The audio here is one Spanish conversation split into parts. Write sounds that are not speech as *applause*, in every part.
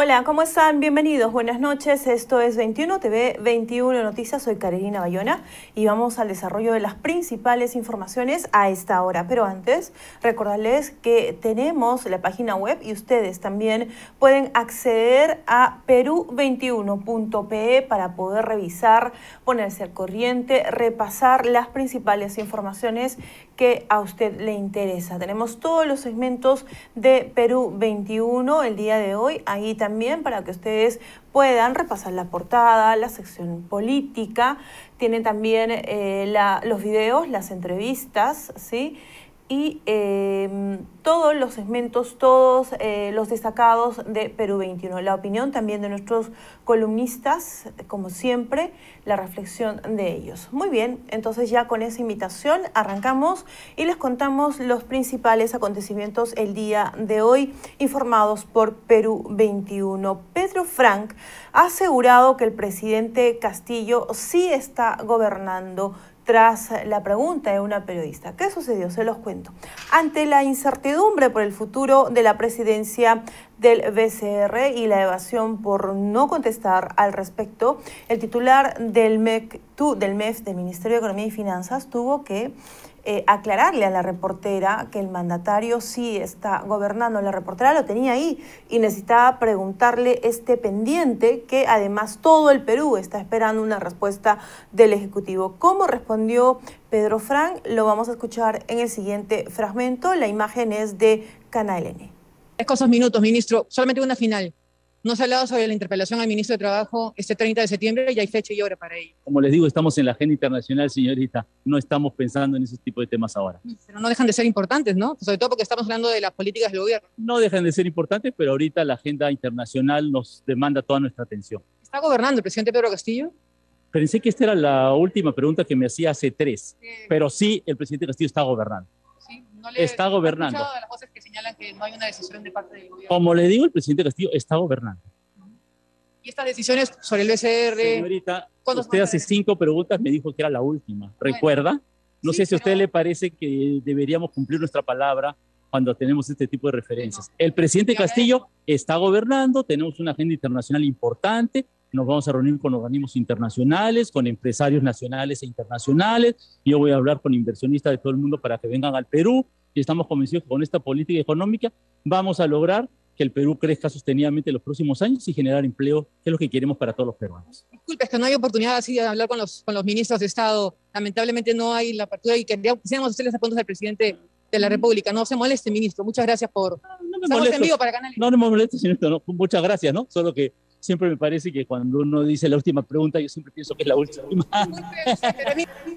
Hola, ¿cómo están? Bienvenidos, buenas noches. Esto es 21 TV 21 Noticias. Soy Carolina Bayona y vamos al desarrollo de las principales informaciones a esta hora. Pero antes, recordarles que tenemos la página web y ustedes también pueden acceder a peru21.pe para poder revisar, ponerse al corriente, repasar las principales informaciones que a usted le interesa. Tenemos todos los segmentos de Perú 21 el día de hoy. Ahí también para que ustedes puedan repasar la portada, la sección política. Tienen también eh, los videos, las entrevistas, ¿sí? Y em, todos los segmentos, todos eh, los destacados de Perú 21. La opinión también de nuestros columnistas, como siempre, la reflexión de ellos. Muy bien, entonces ya con esa invitación arrancamos y les contamos los principales acontecimientos el día de hoy informados por Perú 21. Pedro Frank ha asegurado que el presidente Castillo sí está gobernando tras la pregunta de una periodista. ¿Qué sucedió? Se los cuento. Ante la incertidumbre por el futuro de la presidencia del BCR y la evasión por no contestar al respecto, el titular del MEC, del MEF, del Ministerio de Economía y Finanzas, tuvo que eh, aclararle a la reportera que el mandatario sí está gobernando. La reportera lo tenía ahí y necesitaba preguntarle este pendiente que además todo el Perú está esperando una respuesta del Ejecutivo. ¿Cómo respondió Pedro Frank? Lo vamos a escuchar en el siguiente fragmento. La imagen es de Canal N. Escosos minutos, ministro. Solamente una final. No se ha hablado sobre la interpelación al ministro de Trabajo este 30 de septiembre y hay fecha y hora para ello. Como les digo, estamos en la agenda internacional, señorita. No estamos pensando en ese tipo de temas ahora. Pero no dejan de ser importantes, ¿no? Sobre todo porque estamos hablando de las políticas del gobierno. No dejan de ser importantes, pero ahorita la agenda internacional nos demanda toda nuestra atención. ¿Está gobernando el presidente Pedro Castillo? Pensé que esta era la última pregunta que me hacía hace tres, pero sí, el presidente Castillo está gobernando. Sí, no le, está gobernando. de las voces que señalan que no hay una decisión de parte del gobierno. Como le digo, el presidente Castillo está gobernando. ¿Y estas decisiones sobre el BCR? Señorita, usted hace cinco preguntas me dijo que era la última. ¿Recuerda? No sé si a usted le parece que deberíamos cumplir nuestra palabra cuando tenemos este tipo de referencias. El presidente Castillo está gobernando, tenemos una agenda internacional importante, nos vamos a reunir con organismos internacionales, con empresarios nacionales e internacionales. Yo voy a hablar con inversionistas de todo el mundo para que vengan al Perú y estamos convencidos que con esta política económica vamos a lograr que el Perú crezca sostenidamente en los próximos años y generar empleo, que es lo que queremos para todos los peruanos. Disculpe, es que no hay oportunidad así de hablar con los, con los ministros de Estado. Lamentablemente no hay la apertura y quisiéramos hacerles preguntas al presidente de la República. No se moleste, ministro. Muchas gracias por... No, no me moleste, para No, no me moleste, señor. No, muchas gracias, ¿no? Solo que siempre me parece que cuando uno dice la última pregunta, yo siempre pienso que es la última.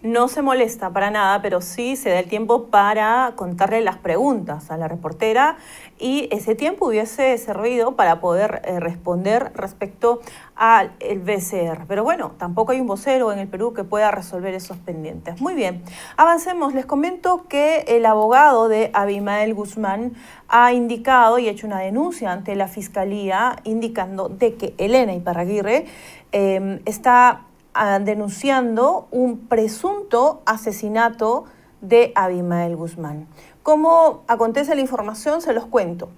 No se molesta para nada, pero sí se da el tiempo para contarle las preguntas a la reportera y ese tiempo hubiese servido para poder eh, responder respecto al BCR. Pero bueno, tampoco hay un vocero en el Perú que pueda resolver esos pendientes. Muy bien, avancemos. Les comento que el abogado de Abimael Guzmán ha indicado y hecho una denuncia ante la Fiscalía indicando de que Elena Iparraguirre em, está ah, denunciando un presunto asesinato de Abimael Guzmán. ¿Cómo acontece la información? Se los cuento.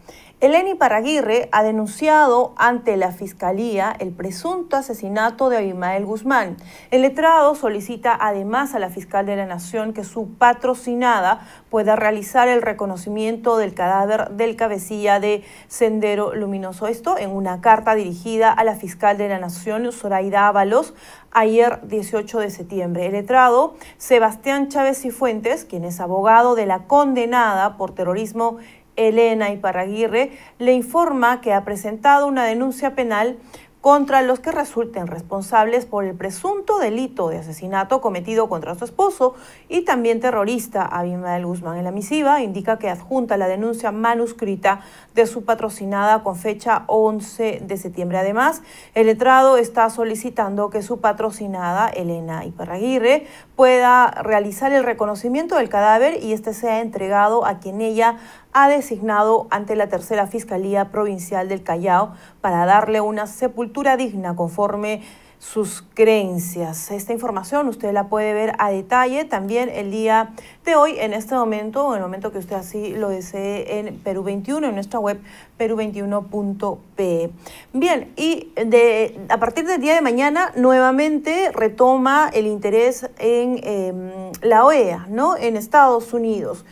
Eleni Paraguirre ha denunciado ante la Fiscalía el presunto asesinato de Abimael Guzmán. El letrado solicita además a la fiscal de la Nación que su patrocinada pueda realizar el reconocimiento del cadáver del cabecilla de Sendero Luminoso. Esto en una carta dirigida a la fiscal de la Nación, Zoraida Ábalos, ayer 18 de septiembre. El letrado Sebastián Chávez y Fuentes, quien es abogado de la condenada por terrorismo Elena Iparraguirre, le informa que ha presentado una denuncia penal contra los que resulten responsables por el presunto delito de asesinato cometido contra su esposo y también terrorista Abimael Guzmán. En la misiva indica que adjunta la denuncia manuscrita de su patrocinada con fecha 11 de septiembre. Además, el letrado está solicitando que su patrocinada, Elena Iparraguirre, pueda realizar el reconocimiento del cadáver y este sea entregado a quien ella ha designado ante la tercera Fiscalía Provincial del Callao para darle una sepultura digna conforme sus creencias. Esta información usted la puede ver a detalle también el día de hoy, en este momento, en el momento que usted así lo desee en Perú 21, en nuestra web perú21.pe. Bien, y de, a partir del día de mañana nuevamente retoma el interés en em, la OEA, ¿no? En Estados Unidos.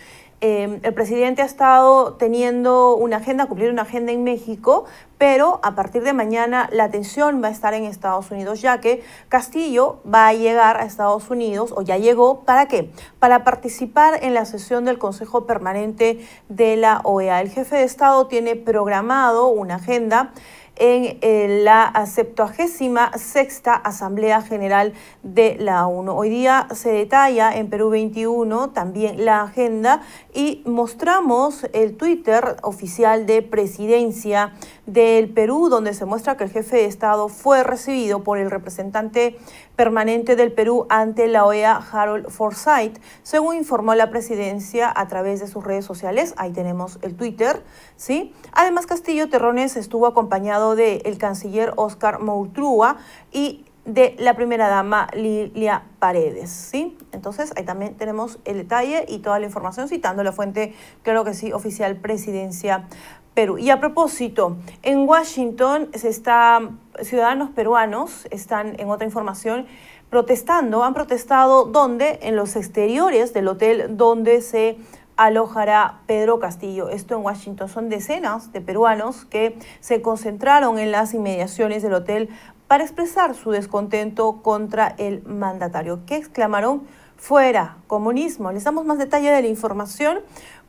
Em, el presidente ha estado teniendo una agenda, cumplir una agenda en México, pero a partir de mañana la atención va a estar en Estados Unidos, ya que Castillo va a llegar a Estados Unidos, o ya llegó, ¿para qué? Para participar en la sesión del Consejo Permanente de la OEA. El jefe de Estado tiene programado una agenda en eh, la 76 Asamblea General de la ONU. Hoy día se detalla en Perú 21 también la agenda y mostramos el Twitter oficial de presidencia del Perú, donde se muestra que el jefe de Estado fue recibido por el representante permanente del Perú ante la OEA, Harold Forsyth, según informó la presidencia a través de sus redes sociales. Ahí tenemos el Twitter, ¿sí? Además, Castillo Terrones estuvo acompañado del el canciller Oscar Moutrúa y de la primera dama Lilia Paredes, ¿sí? Entonces, ahí también tenemos el detalle y toda la información citando la fuente, creo que sí, oficial Presidencia Perú. Y a propósito, en Washington se está, ciudadanos peruanos están en otra información protestando, han protestado donde, en los exteriores del hotel donde se alojará Pedro Castillo. Esto en Washington son decenas de peruanos que se concentraron en las inmediaciones del hotel para expresar su descontento contra el mandatario. ¿Qué exclamaron? Fuera, comunismo. Les damos más detalle de la información.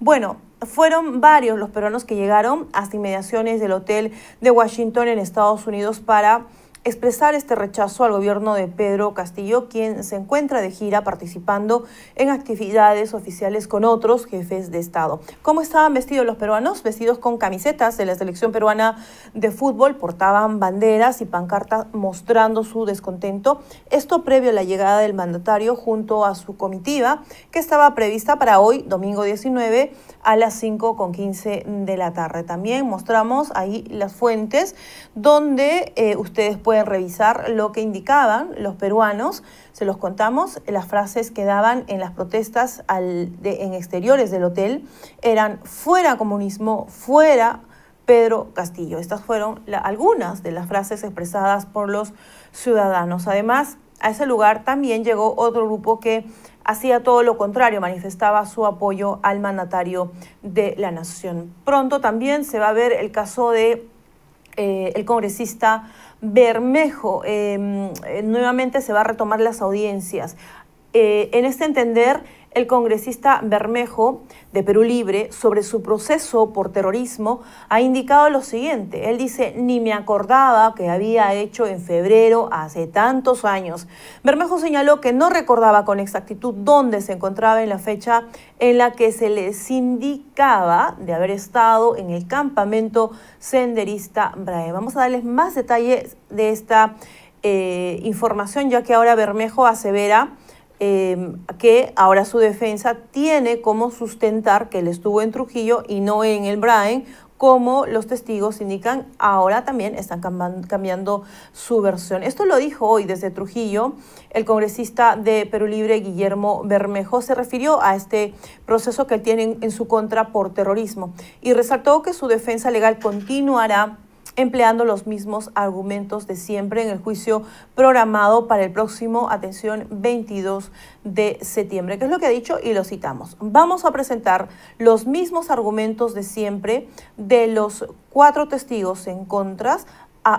Bueno, fueron varios los peruanos que llegaron hasta inmediaciones del hotel de Washington en Estados Unidos para expresar este rechazo al gobierno de Pedro Castillo, quien se encuentra de gira participando en actividades oficiales con otros jefes de Estado. ¿Cómo estaban vestidos los peruanos? Vestidos con camisetas de la selección peruana de fútbol, portaban banderas y pancartas mostrando su descontento. Esto previo a la llegada del mandatario junto a su comitiva, que estaba prevista para hoy, domingo 19, a las 5 con 15 de la tarde. También mostramos ahí las fuentes donde eh, ustedes pueden pueden revisar lo que indicaban los peruanos, se los contamos, las frases que daban en las protestas en exteriores del hotel eran fuera comunismo, fuera Pedro Castillo. Estas fueron algunas de las frases expresadas por los ciudadanos. Además, a ese lugar también llegó otro grupo que hacía todo lo contrario, manifestaba su apoyo al mandatario de la nación. Pronto también se va a ver el caso de eh, el congresista Bermejo. Em, eh, nuevamente se va a retomar las audiencias. Eh, en este entender, el congresista Bermejo de Perú Libre sobre su proceso por terrorismo ha indicado lo siguiente. Él dice, ni me acordaba que había hecho en febrero hace tantos años. Bermejo señaló que no recordaba con exactitud dónde se encontraba en la fecha en la que se les indicaba de haber estado en el campamento senderista Brahe. Vamos a darles más detalles de esta eh, información, ya que ahora Bermejo asevera Em, que ahora su defensa tiene como sustentar que él estuvo en Trujillo y no en el Brain, como los testigos indican, ahora también están cambiando su versión. Esto lo dijo hoy desde Trujillo el congresista de Perú Libre, Guillermo Bermejo, se refirió a este proceso que tienen en su contra por terrorismo y resaltó que su defensa legal continuará empleando los mismos argumentos de siempre en el juicio programado para el próximo, atención, 22 de septiembre. ¿Qué es lo que ha dicho? Y lo citamos. Vamos a presentar los mismos argumentos de siempre de los cuatro testigos en, contras,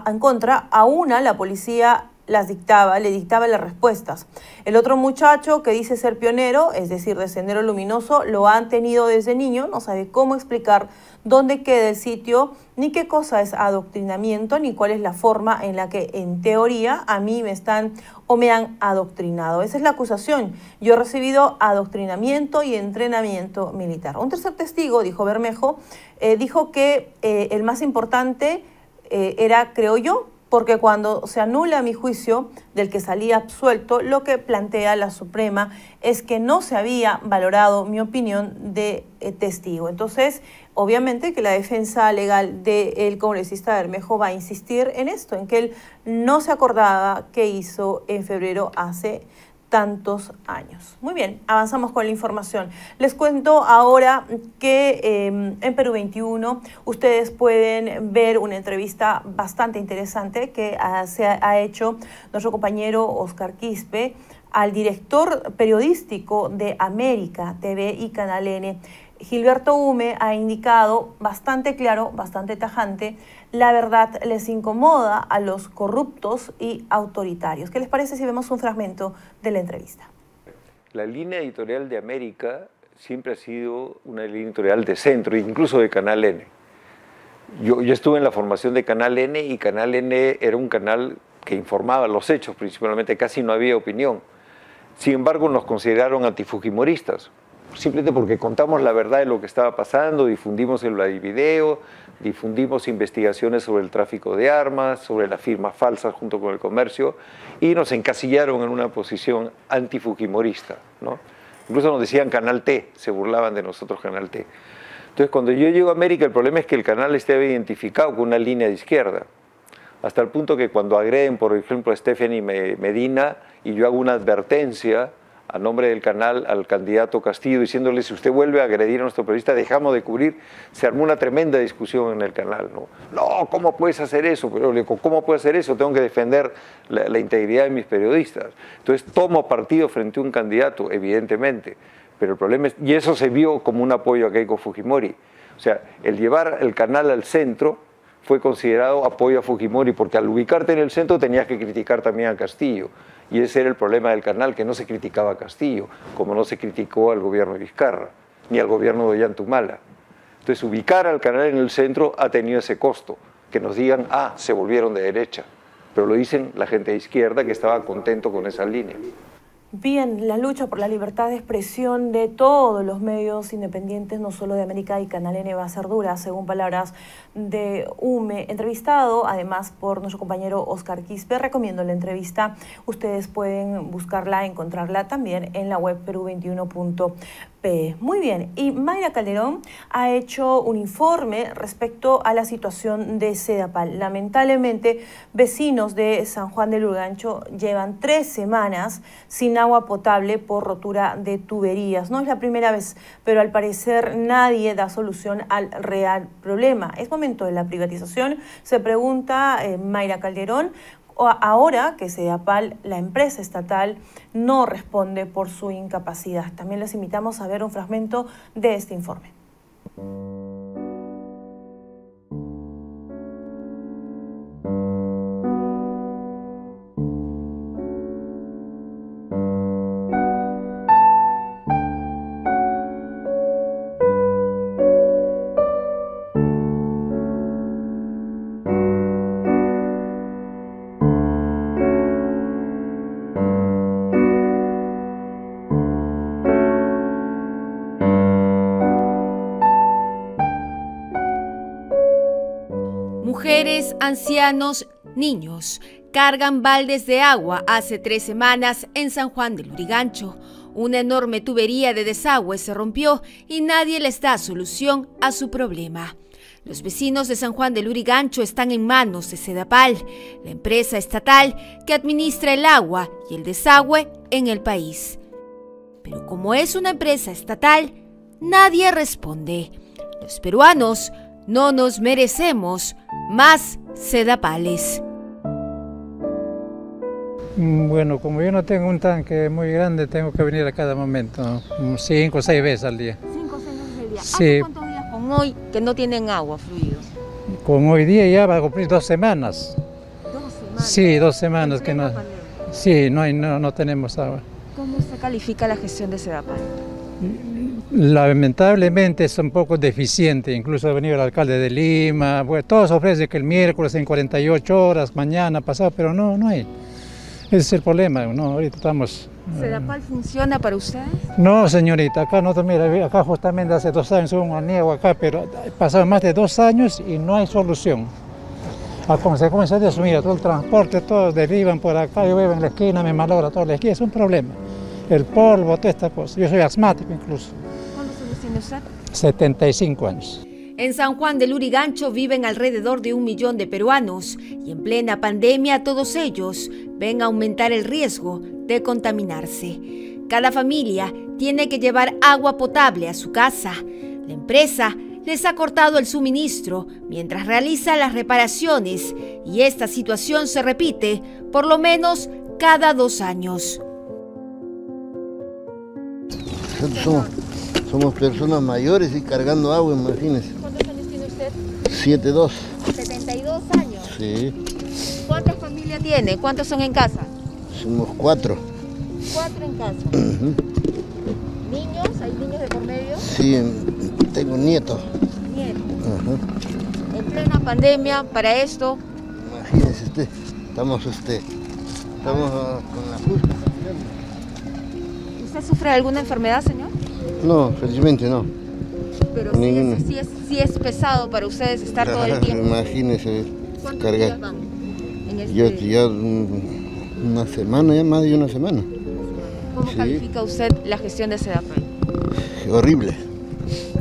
en contra. A una, la policía las dictaba, le dictaba las respuestas. El otro muchacho que dice ser pionero, es decir, de Sendero Luminoso, lo han tenido desde niño, no sabe cómo explicar dónde queda el sitio, ni qué cosa es adoctrinamiento, ni cuál es la forma en la que en teoría a mí me están o me han adoctrinado. Esa es la acusación. Yo he recibido adoctrinamiento y entrenamiento militar. Un tercer testigo, dijo Bermejo, eh, dijo que eh, el más importante eh, era, creo yo, porque cuando se anula mi juicio del que salía absuelto, lo que plantea la Suprema es que no se había valorado mi opinión de eh, testigo. Entonces, obviamente que la defensa legal del congresista Bermejo va a insistir en esto, en que él no se acordaba qué hizo en febrero hace tantos años. Muy bien, avanzamos con la información. Les cuento ahora que em, en Perú 21 ustedes pueden ver una entrevista bastante interesante que se ha hecho nuestro compañero Oscar Quispe al director periodístico de América TV y Canal N. Gilberto Hume ha indicado bastante claro, bastante tajante, la verdad les incomoda a los corruptos y autoritarios. ¿Qué les parece si vemos un fragmento de la entrevista? La línea editorial de América siempre ha sido una línea editorial de centro, incluso de Canal N. Yo, yo estuve en la formación de Canal N y Canal N era un canal que informaba los hechos, principalmente casi no había opinión. Sin embargo, nos consideraron antifujimoristas simplemente porque contamos la verdad de lo que estaba pasando, difundimos el video, difundimos investigaciones sobre el tráfico de armas, sobre las firmas falsas junto con el comercio, y nos encasillaron en una posición antifujimorista. ¿no? Incluso nos decían Canal T, se burlaban de nosotros Canal T. Entonces, cuando yo llego a América, el problema es que el canal esté identificado con una línea de izquierda, hasta el punto que cuando agreden, por ejemplo, a Stephanie Medina y yo hago una advertencia, a nombre del canal al candidato Castillo diciéndole si usted vuelve a agredir a nuestro periodista dejamos de cubrir, se armó una tremenda discusión en el canal. No, no ¿cómo puedes hacer eso? Pero le ¿cómo puedo hacer eso? Tengo que defender la, la, integridad de mis periodistas. Entonces tomo partido frente a un candidato, evidentemente, pero el problema es, y eso se vio como un apoyo a Keiko Fujimori. O sea, el llevar el canal al centro fue considerado apoyo a Fujimori, porque al ubicarte en el centro tenías que criticar también a Castillo. Y ese era el problema del canal, que no se criticaba a Castillo, como no se criticó al gobierno de Vizcarra, ni al gobierno de Ollantumala. Entonces, ubicar al canal en el centro ha tenido ese costo, que nos digan, ah, se volvieron de derecha. Pero lo dicen la gente de izquierda que estaba contento con esa línea. Bien, la lucha por la libertad de expresión de todos los medios independientes, no solo de América y Canal N, va a ser dura, según palabras de UME, entrevistado además por nuestro compañero Oscar Quispe. Recomiendo la entrevista. Ustedes pueden buscarla, encontrarla también en la web perú21.p. Muy bien, y Mayra Calderón ha hecho un informe respecto a la situación de Sedapal. Lamentablemente, vecinos de San Juan del Urgancho llevan tres semanas sin agua potable por rotura de tuberías. No es la primera vez, pero al parecer nadie da solución al real problema. Es momento de la privatización, se pregunta eh, Mayra Calderón, ahora que Sedapal, la empresa estatal, no responde por su incapacidad. También les invitamos a ver un fragmento de este informe. Ancianos, niños cargan baldes de agua hace tres semanas en San Juan del Urigancho. Una enorme tubería de desagüe se rompió y nadie les da solución a su problema. Los vecinos de San Juan del Urigancho están en manos de Sedapal, la empresa estatal que administra el agua y el desagüe en el país. Pero como es una empresa estatal, nadie responde. Los peruanos no nos merecemos más sedapales. Mm, bueno, como yo no tengo un tanque muy grande, tengo que venir a cada momento, cinco o seis veces al día. ¿Cinco o seis veces al día? Sí. cuántos días con hoy que no tienen agua fluidos? Con hoy día ya va a cumplir dos semanas. ¿Dos semanas? Sí, dos semanas que no. Sí, no, hay, no, no tenemos agua. ¿Cómo se califica la gestión de Sedapal? Lamentablemente es un poco deficiente, incluso ha venido el alcalde de Lima, bueno, todos ofrecen que el miércoles en 48 horas, mañana, pasado, pero no, no hay. Ese es el problema, ¿no? Ahorita estamos... ¿Sedapal funciona para ustedes? No, señorita, acá no, mira, acá justamente hace dos años hubo un aniego acá, pero pasaron más de dos años y no hay solución. a consecuencia de eso, mira, todo el transporte, todos derivan por acá, yo vivo en la esquina, me malogra toda la esquina, es un problema. El polvo, toda esta cosa. Yo soy asmático incluso. ¿Cuántos años tiene usted? 75 años. En San Juan del Lurigancho viven alrededor de un millón de peruanos y en plena pandemia todos ellos ven aumentar el riesgo de contaminarse. Cada familia tiene que llevar agua potable a su casa. La empresa les ha cortado el suministro mientras realiza las reparaciones y esta situación se repite por lo menos cada dos años. Somos, personas mayores y cargando agua, imagínense. ¿Cuántos años tiene usted? 7-2. 72 años. Sí, ¿Cuántas familias tiene? ¿Cuántos son en casa? somos cuatro. Cuatro en casa. Ujú. ¿Niños? ¿Hay niños de por medio? Sí, tengo nietos. Bien. Ajá. En plena pandemia, para esto, Imagínese usted, estamos usted, estamos ah, con la justa. ¿usted sufre de alguna enfermedad, señor? No, felizmente no. Pero sí Ninguna. es, sí, es, sí es pesado para ustedes estar todo el *laughs* tiempo. Imagínese ¿Cuántos días cargar. van en este- Yo ya una semana, ya más de una semana. ¿Cómo sí. califica usted la gestión de Sedapal? Horrible.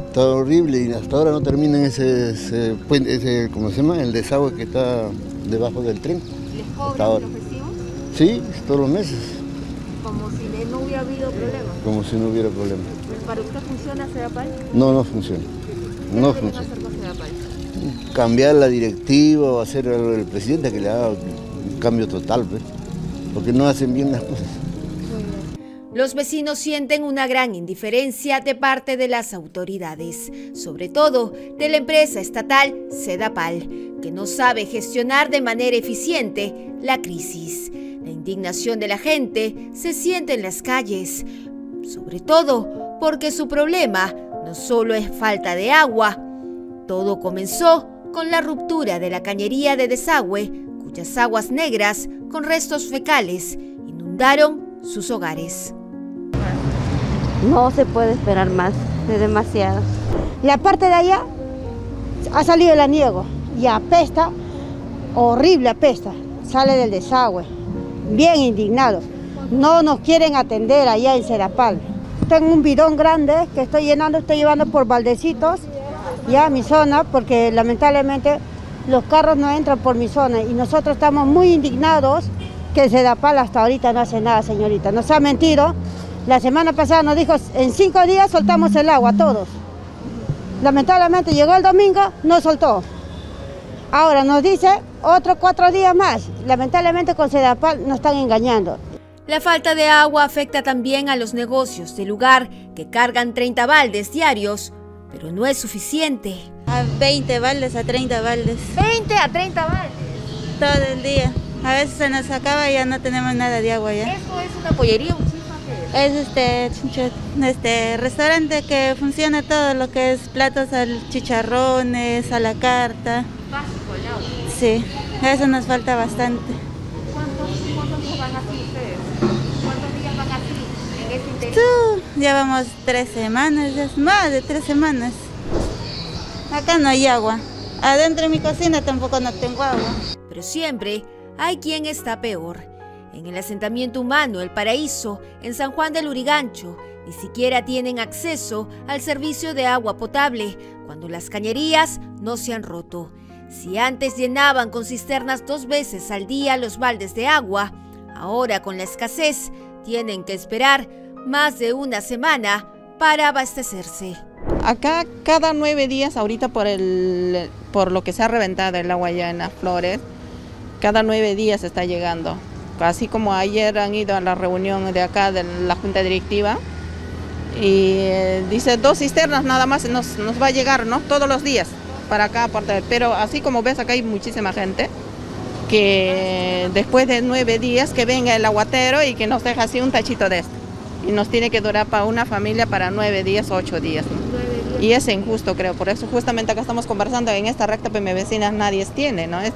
Está horrible y hasta ahora no terminan ese, ese puente, ese, ¿cómo se llama? El desagüe que está debajo del tren. ¿Les cobran? Sí, todos los meses, Como si no hubiera habido problema. como si no hubiera problema. ¿Para usted funciona Sedapal? No, no funciona. ¿Qué No funciona. hacer con? Cambiar la directiva o hacer al el presidente que le haga un cambio total, pues, porque no hacen bien las cosas. Los vecinos sienten una gran indiferencia de parte de las autoridades, sobre todo de la empresa estatal Sedapal, que no sabe gestionar de manera eficiente la crisis. La indignación de la gente se siente en las calles, sobre todo porque su problema no solo es falta de agua, todo comenzó con la ruptura de la cañería de desagüe, cuyas aguas negras con restos fecales inundaron sus hogares. No se puede esperar más, es demasiado. La parte de allá ha salido el aniego y apesta, horrible apesta, sale del desagüe, bien indignado. No nos quieren atender allá en Serapal. Tengo un bidón grande que estoy llenando, estoy llevando por baldecitos ya a mi zona porque lamentablemente los carros no entran por mi zona y nosotros estamos muy indignados que Sedapal hasta ahorita no hace nada, señorita. Nos ha mentido. La semana pasada nos dijo, en cinco días soltamos el agua todos. Lamentablemente llegó el domingo, no soltó. Ahora nos dice otros cuatro días más. Lamentablemente con Sedapal nos están engañando. La falta de agua afecta también a los negocios del lugar que cargan 30 baldes diarios, pero no es suficiente. A 20 baldes, a 30 baldes. 20 a 30 baldes. Todo el día. A veces se nos acaba y ya no tenemos nada de agua ya. ¿Esto es una pollería? un es? Es este, este restaurante que funciona todo lo que es platos al chicharrones, a la carta. Básico, el agua. Sí, eso nos falta bastante. ¿Cuántos, cuántos van así ustedes? ¿Cuántos días van así en ese interior? Tú, ya tres semanas, es más de tres semanas. Acá no hay agua. Adentro de mi cocina tampoco no tengo agua. Pero siempre hay quien está peor. En el asentamiento humano El Paraíso, en San Juan del Urigancho, ni siquiera tienen acceso al servicio de agua potable cuando las cañerías no se han roto. Si antes llenaban con cisternas dos veces al día los baldes de agua, ahora con la escasez tienen que esperar más de una semana para abastecerse. Acá cada nueve días, ahorita por, el, por lo que se ha reventado el agua ya en las flores, cada nueve días está llegando. Así como ayer han ido a la reunión de acá de la junta directiva y eh, dice dos cisternas nada más nos, nos va a llegar, ¿no? Todos los días para acá, pero así como ves acá hay muchísima gente que después de nueve días que venga el aguatero y que nos deja así un tachito de esto. Y nos tiene que durar para una familia para nueve días, ocho días. ¿no? Y es injusto, creo. Por eso justamente acá estamos conversando, en esta recta PM Vecinas nadie tiene, ¿no? Es,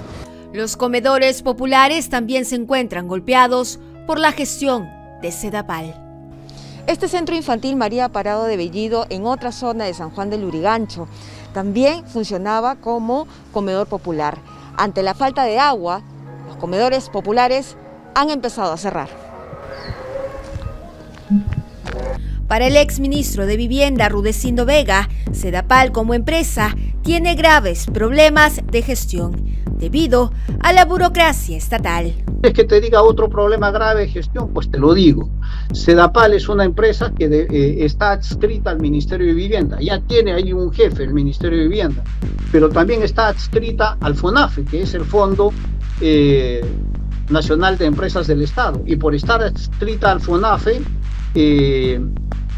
Los comedores populares también se encuentran golpeados por la gestión de Sedapal. Este centro infantil María Parado de Bellido, en otra zona de San Juan del Urigancho, también funcionaba como comedor popular. Ante la falta de agua, los comedores populares han empezado a cerrar. Para el exministro de Vivienda, Rudecindo Vega, Sedapal como empresa tiene graves problemas de gestión debido a la burocracia estatal. Es que te diga otro problema grave de gestión, pues te lo digo. Sedapal es una empresa que eh, está adscrita al Ministerio de Vivienda, ya tiene ahí un jefe, el Ministerio de Vivienda, pero también está adscrita al FONAFE, que es el Fondo eh, Nacional de Empresas del Estado, y por estar adscrita al FONAFE, eh,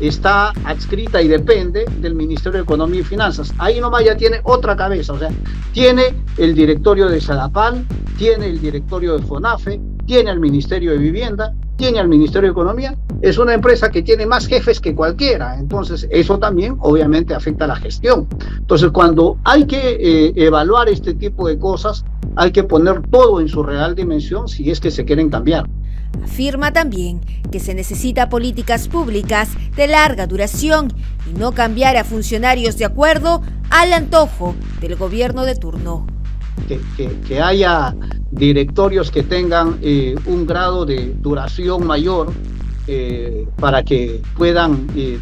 está adscrita y depende del Ministerio de Economía y Finanzas. Ahí nomás ya tiene otra cabeza, o sea, tiene el directorio de Sadapal, tiene el directorio de FONAFE, tiene el Ministerio de Vivienda, tiene al Ministerio de Economía. Es una empresa que tiene más jefes que cualquiera, entonces eso también obviamente afecta a la gestión. Entonces cuando hay que eh, evaluar este tipo de cosas, hay que poner todo en su real dimensión si es que se quieren cambiar. Afirma también que se necesita políticas públicas de larga duración y no cambiar a funcionarios de acuerdo al antojo del gobierno de turno. Que, haya directorios que tengan eh, un grado de duración mayor eh, para que puedan eh,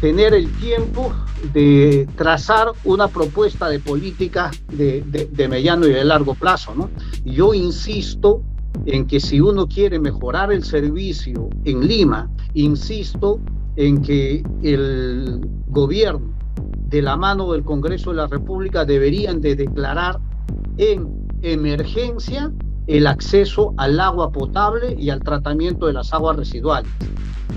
tener el tiempo de trazar una propuesta de política de, de mediano y de largo plazo. ¿no? Yo insisto en que si uno quiere mejorar el servicio en Lima, insisto en que el gobierno de la mano del Congreso de la República deberían de declarar en emergencia el acceso al agua potable y al tratamiento de las aguas residuales.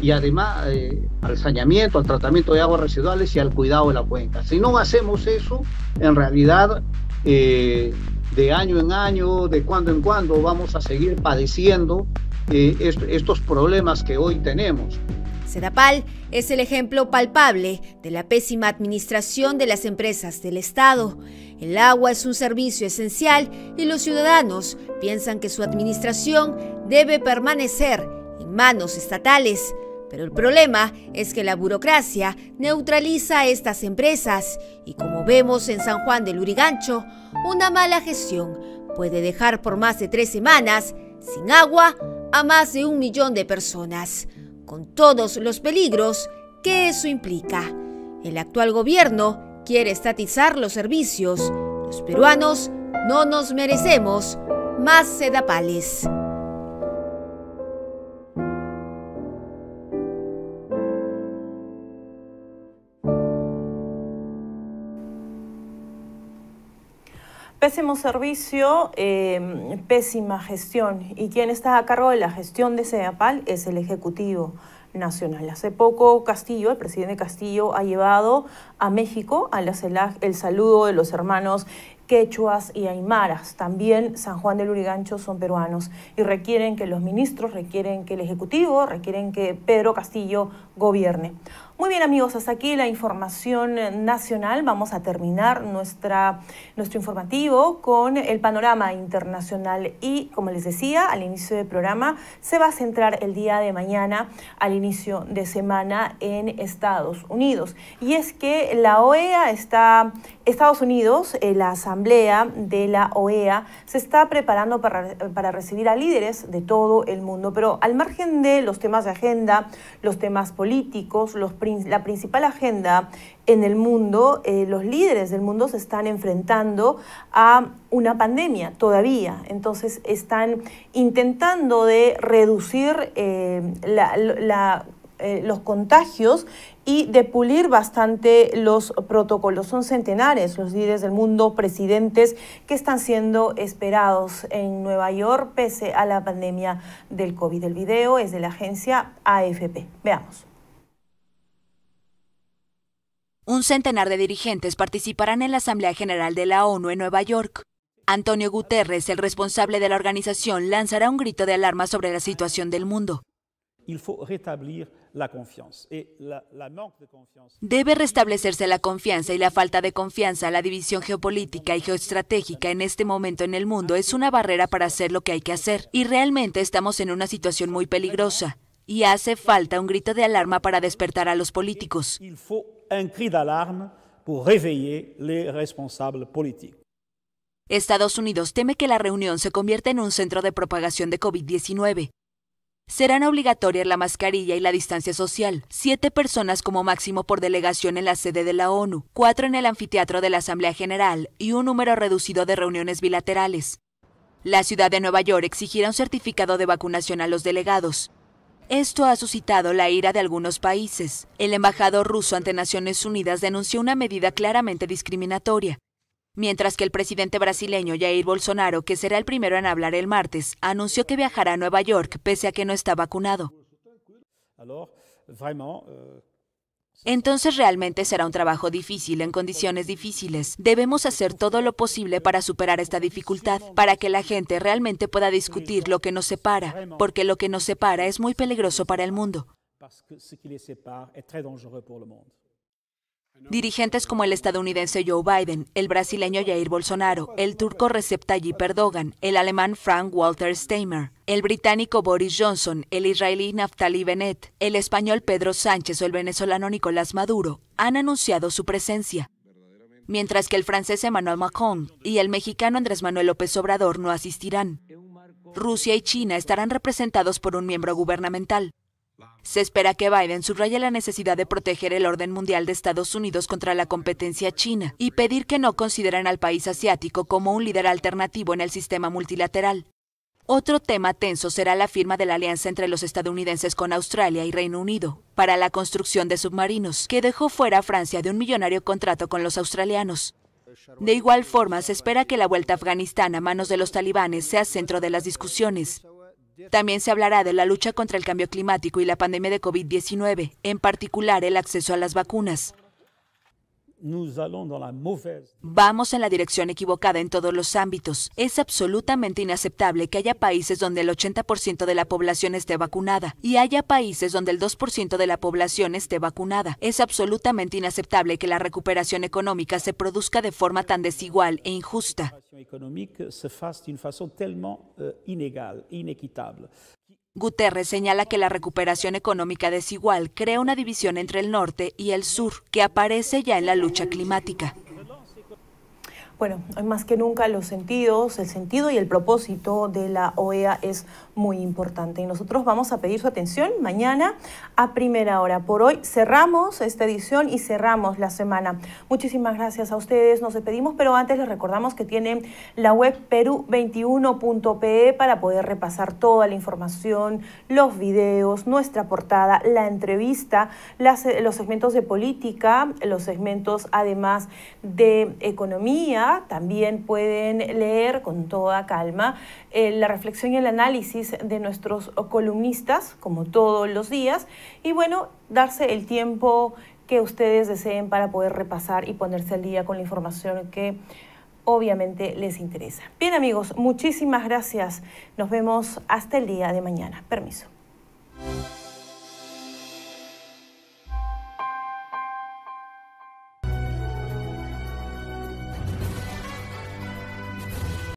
Y además eh, al saneamiento, al tratamiento de aguas residuales y al cuidado de la cuenca. Si no hacemos eso, en realidad eh, de año en año, de cuando en cuando, vamos a seguir padeciendo eh, estos problemas que hoy tenemos. Sedapal es el ejemplo palpable de la pésima administración de las empresas del Estado. El agua es un servicio esencial y los ciudadanos piensan que su administración debe permanecer en manos estatales. Pero el problema es que la burocracia neutraliza a estas empresas y como vemos en San Juan del Urigancho, una mala gestión puede dejar por más de tres semanas sin agua a más de un millón de personas, con todos los peligros que eso implica. El actual gobierno quiere estatizar los servicios. Los peruanos no nos merecemos más sedapales. Pésimo servicio, em, pésima gestión. Y quien está a cargo de la gestión de CEDAPAL es el Ejecutivo Nacional. Hace poco Castillo, el presidente Castillo, ha llevado a México a la CELAC el saludo de los hermanos quechuas y aymaras. También San Juan del Urigancho son peruanos y requieren que los ministros, requieren que el Ejecutivo, requieren que Pedro Castillo gobierne. Muy bien amigos, hasta aquí la información nacional. Vamos a terminar nuestra, nuestro informativo con el panorama internacional y como les decía al inicio del programa, se va a centrar el día de mañana al inicio de semana en Estados Unidos. Y es que la OEA está, Estados Unidos, eh, la Asamblea de la OEA, se está preparando para, para recibir a líderes de todo el mundo, pero al margen de los temas de agenda, los temas políticos, los la principal agenda en el mundo, eh, los líderes del mundo se están enfrentando a una pandemia todavía. Entonces están intentando de reducir eh, eh, los contagios y de pulir bastante los protocolos. Son centenares los líderes del mundo, presidentes que están siendo esperados en Nueva York pese a la pandemia del COVID. El video es de la agencia AFP. Veamos. Un centenar de dirigentes participarán en la Asamblea General de la ONU en Nueva York. Antonio Guterres, el responsable de la organización, lanzará un grito de alarma sobre la situación del mundo. Debe restablecerse la confianza y la falta de confianza, la división geopolítica y geoestratégica en este momento en el mundo es una barrera para hacer lo que hay que hacer. Y realmente estamos en una situación muy peligrosa. Y hace falta un grito de alarma para despertar a los políticos un cri d'alarme pour réveiller les responsables politiques. Estados Unidos teme que la reunión se convierta en un centro de propagación de COVID-19. Serán obligatorias la mascarilla y la distancia social, siete personas como máximo por delegación en la sede de la ONU, cuatro en el anfiteatro de la Asamblea General y un número reducido de reuniones bilaterales. La ciudad de Nueva York exigirá un certificado de vacunación a los delegados. Esto ha suscitado la ira de algunos países. El embajador ruso ante Naciones Unidas denunció una medida claramente discriminatoria, mientras que el presidente brasileño Jair Bolsonaro, que será el primero en hablar el martes, anunció que viajará a Nueva York pese a que no está vacunado. Entonces realmente será un trabajo difícil en condiciones difíciles. Debemos hacer todo lo posible para superar esta dificultad, para que la gente realmente pueda discutir lo que nos separa, porque lo que nos separa es muy peligroso para el mundo. Dirigentes como el estadounidense Joe Biden, el brasileño Jair Bolsonaro, el turco Recep Tayyip Erdogan, el alemán Frank Walter Steinmeier, el británico Boris Johnson, el israelí Naftali Bennett, el español Pedro Sánchez o el venezolano Nicolás Maduro han anunciado su presencia, mientras que el francés Emmanuel Macron y el mexicano Andrés Manuel López Obrador no asistirán. Rusia y China estarán representados por un miembro gubernamental. Se espera que Biden subraye la necesidad de proteger el orden mundial de Estados Unidos contra la competencia china y pedir que no consideren al país asiático como un líder alternativo en el sistema multilateral. Otro tema tenso será la firma de la alianza entre los estadounidenses con Australia y Reino Unido para la construcción de submarinos, que dejó fuera a Francia de un millonario contrato con los australianos. De igual forma, se espera que la vuelta a Afganistán a manos de los talibanes sea centro de las discusiones. También se hablará de la lucha contra el cambio climático y la pandemia de COVID-19, en particular el acceso a las vacunas. Vamos en la dirección equivocada en todos los ámbitos. Es absolutamente inaceptable que haya países donde el 80% de la población esté vacunada y haya países donde el 2% de la población esté vacunada. Es absolutamente inaceptable que la recuperación económica se produzca de forma tan desigual e injusta. Guterres señala que la recuperación económica desigual crea una división entre el norte y el sur, que aparece ya en la lucha climática. Bueno, más que nunca los sentidos, el sentido y el propósito de la OEA es muy importante y nosotros vamos a pedir su atención mañana a primera hora. Por hoy cerramos esta edición y cerramos la semana. Muchísimas gracias a ustedes, nos despedimos, pero antes les recordamos que tienen la web peru21.pe para poder repasar toda la información, los videos, nuestra portada, la entrevista, los segmentos de política, los segmentos además de economía, también pueden leer con toda calma eh, la reflexión y el de nuestros columnistas, como todos los días, y bueno, darse el tiempo que ustedes deseen para poder repasar y ponerse al día con la información que obviamente les interesa. Bien amigos, muchísimas gracias. Nos vemos hasta el día de mañana. Permiso.